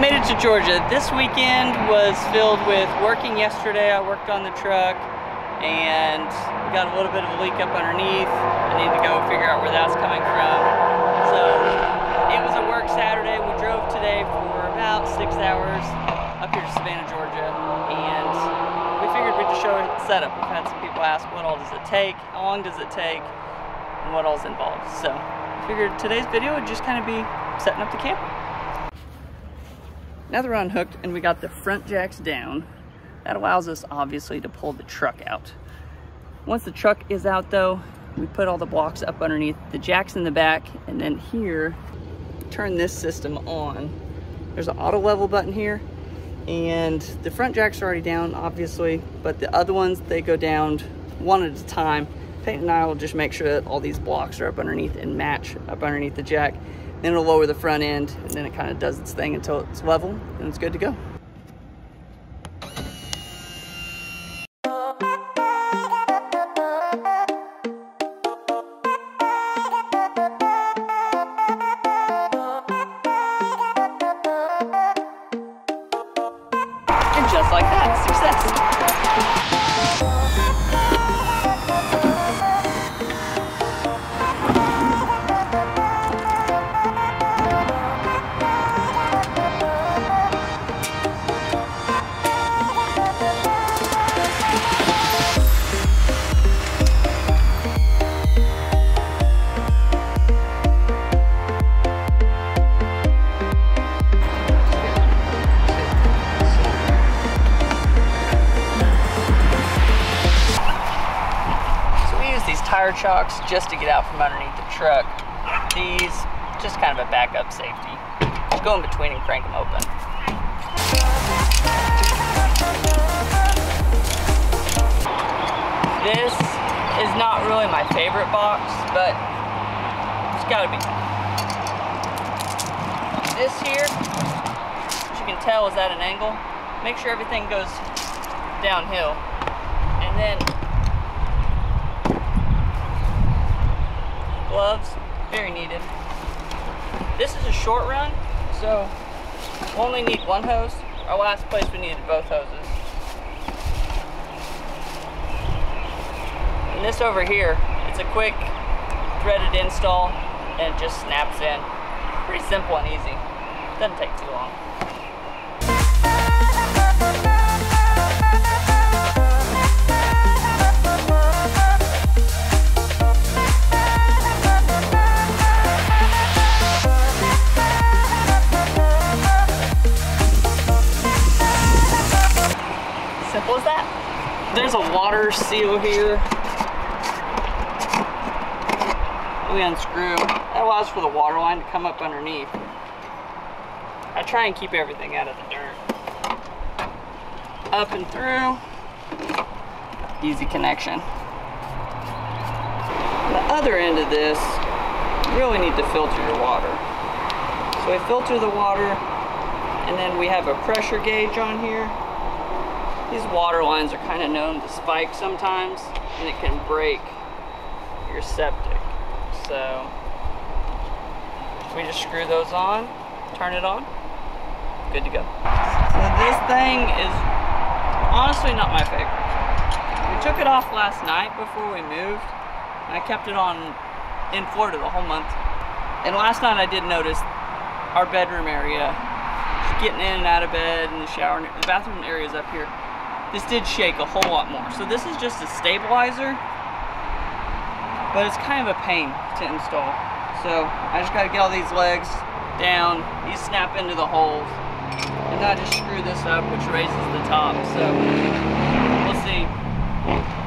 made it to Georgia. This weekend was filled with working yesterday. I worked on the truck and got a little bit of a leak up underneath. I need to go figure out where that's coming from. So it was a work Saturday. We drove today for about six hours up here to Savannah, Georgia. And we figured we'd just show the setup. We've had some people ask what all does it take, how long does it take, and what all's involved. So I figured today's video would just kind of be setting up the camper. Now that we're unhooked and we got the front jacks down, that allows us obviously to pull the truck out. Once the truck is out though, we put all the blocks up underneath the jacks in the back and then here, turn this system on. There's an auto level button here and the front jacks are already down obviously, but the other ones, they go down one at a time. Payton and I will just make sure that all these blocks are up underneath and match up underneath the jack. Then it'll lower the front end and then it kind of does its thing until it's level and it's good to go. And just like that, success. Chocks just to get out from underneath the truck. These, just kind of a backup safety. Just go in between and crank them open. This is not really my favorite box, but it's gotta be. This here, as you can tell is at an angle. Make sure everything goes downhill. And then gloves, very needed. This is a short run, so we'll only need one hose. Our last place we needed both hoses. And this over here, it's a quick threaded install and it just snaps in. Pretty simple and easy. Doesn't take too long. A seal here. We unscrew. That allows for the water line to come up underneath. I try and keep everything out of the dirt. Up and through. Easy connection. The other end of this, you really need to filter your water. So we filter the water and then we have a pressure gauge on here. These water lines are kind of known to spike sometimes and it can break your septic. So we just screw those on, turn it on, good to go. So this thing is honestly not my favorite. We took it off last night before we moved. and I kept it on in Florida the whole month. And last night I did notice our bedroom area, getting in and out of bed and the shower, the bathroom area is up here. This did shake a whole lot more. So this is just a stabilizer but it's kind of a pain to install. So I just got to get all these legs down, these snap into the holes, and I just screw this up, which raises the top. So we'll see.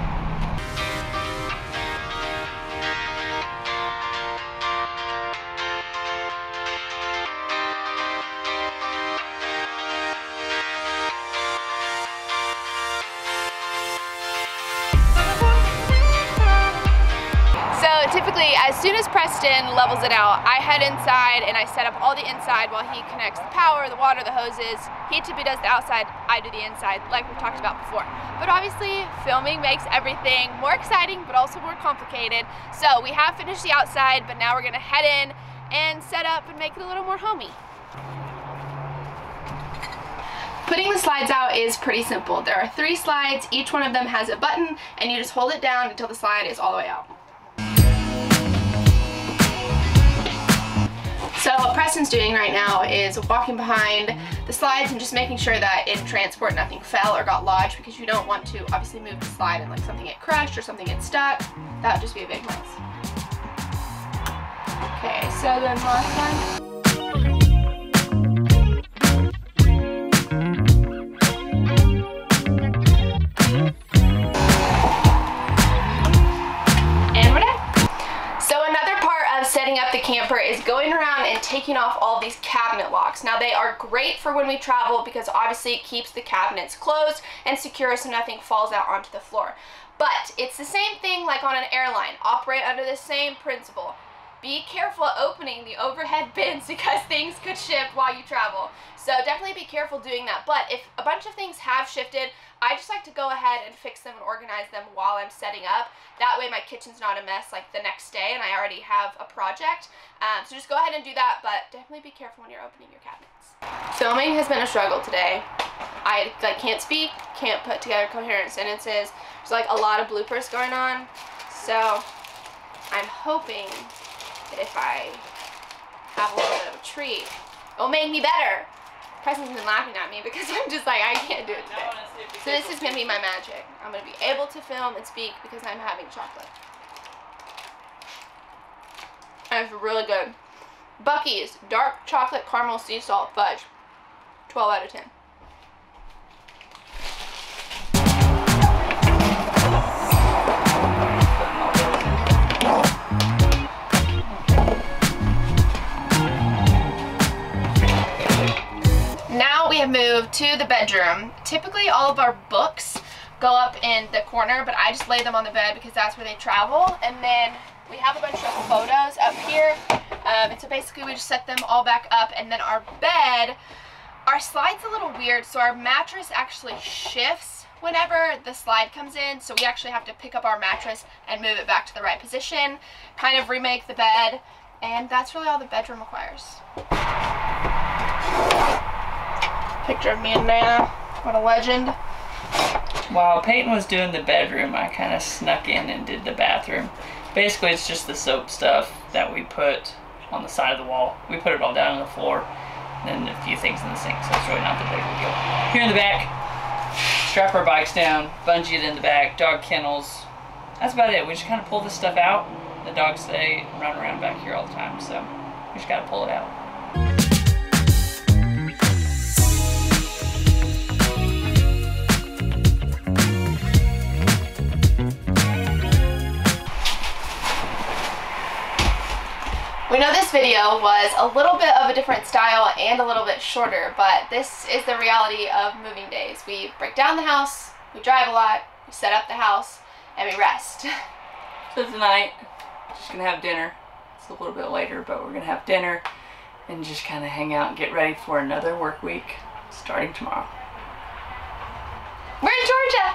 Typically, as soon as Preston levels it out, I head inside and I set up all the inside while he connects the power, the water, the hoses. He typically does the outside, I do the inside, like we've talked about before. But obviously, filming makes everything more exciting, but also more complicated. So we have finished the outside, but now we're gonna head in and set up and make it a little more homey. Putting the slides out is pretty simple. There are three slides, each one of them has a button, and you just hold it down until the slide is all the way out. Preston's doing right now is walking behind the slides and just making sure that in transport nothing fell or got lodged because you don't want to obviously move the slide and like something get crushed or something get stuck. That would just be a big mess. Okay, so then last one. These cabinet locks. Now they are great for when we travel because obviously it keeps the cabinets closed and secure so nothing falls out onto the floor. But it's the same thing like on an airline. Operate under the same principle. Be careful opening the overhead bins because things could shift while you travel. So definitely be careful doing that. But if a bunch of things have shifted, I just like to go ahead and fix them and organize them while I'm setting up. That way my kitchen's not a mess like the next day and I already have a project. Um, so just go ahead and do that, but definitely be careful when you're opening your cabinets. Filming has been a struggle today. I like can't speak, can't put together coherent sentences. There's like a lot of bloopers going on. So I'm hoping if I have a little bit of a treat, it'll make me better. Preston's been laughing at me because I'm just like, I can't do it today. So this is gonna be my magic. I'm gonna be able to film and speak because I'm having chocolate. And it's really good. Buc-ee's dark chocolate caramel sea salt fudge. 12 out of 10. Bedroom. Typically all of our books go up in the corner, but I just lay them on the bed because that's where they travel. And then we have a bunch of photos up here. Um, and so basically we just set them all back up. And then our bed, our slide's a little weird. So our mattress actually shifts whenever the slide comes in. So we actually have to pick up our mattress and move it back to the right position, kind of remake the bed. And that's really all the bedroom requires. Picture of me and Nana. What a legend. While Payton was doing the bedroom, I kind of snuck in and did the bathroom. Basically, it's just the soap stuff that we put on the side of the wall. We put it all down on the floor, and a few things in the sink, so it's really not that big of a deal. Here in the back, strap our bikes down, bungee it in the back, dog kennels. That's about it. We just kind of pull this stuff out. The dogs stay run around back here all the time, so we just gotta pull it out. Video was a little bit of a different style and a little bit shorter, but this is the reality of moving days. We break down the house, we drive a lot, we set up the house, and we rest. So tonight, just gonna have dinner. It's a little bit later, but we're gonna have dinner and just kind of hang out and get ready for another work week starting tomorrow. We're in Georgia!